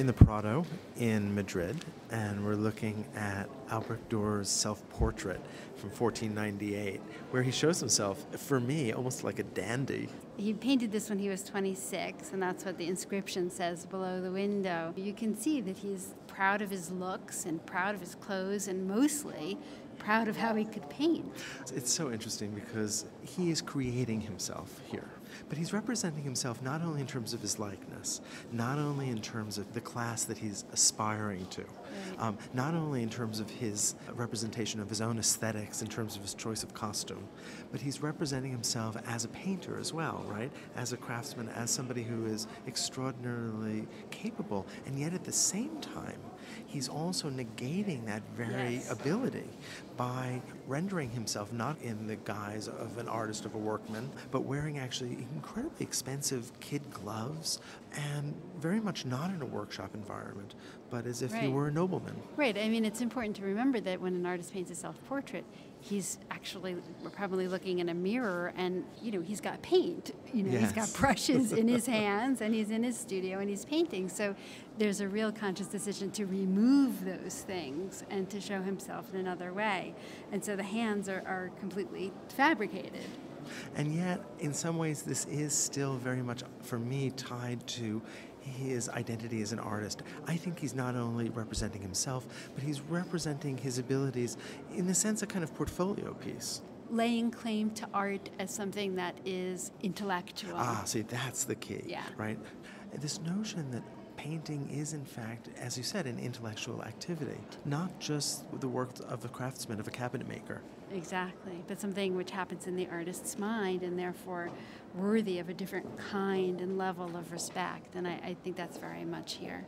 in the Prado in Madrid, and we're looking at Albrecht Dürer's self portrait from 1498, where he shows himself, for me, almost like a dandy. He painted this when he was 26, and that's what the inscription says below the window. You can see that he's proud of his looks and proud of his clothes, and mostly proud of how he could paint. It's so interesting because he is creating himself here. But he's representing himself not only in terms of his likeness, not only in terms of the class that he's aspiring to, right. um, not only in terms of his representation of his own aesthetics, in terms of his choice of costume, but he's representing himself as a painter as well, right? As a craftsman, as somebody who is extraordinarily capable, and yet at the same time, he's also negating that very yes. ability by rendering himself not in the guise of an artist, of a workman, but wearing actually incredibly expensive kid gloves and very much not in a workshop environment, but as if right. he were a nobleman. Right. I mean, it's important to remember that when an artist paints a self portrait, he's actually probably looking in a mirror and you know he's got paint you know yes. he's got brushes in his hands and he's in his studio and he's painting so there's a real conscious decision to remove those things and to show himself in another way and so the hands are, are completely fabricated and yet in some ways this is still very much for me tied to his identity as an artist. I think he's not only representing himself, but he's representing his abilities in a sense, a kind of portfolio piece. Laying claim to art as something that is intellectual. Ah, see, that's the key. Yeah. Right? This notion that painting is, in fact, as you said, an intellectual activity, not just the work of a craftsman, of a cabinet maker. Exactly, but something which happens in the artist's mind and therefore worthy of a different kind and level of respect. And I, I think that's very much here.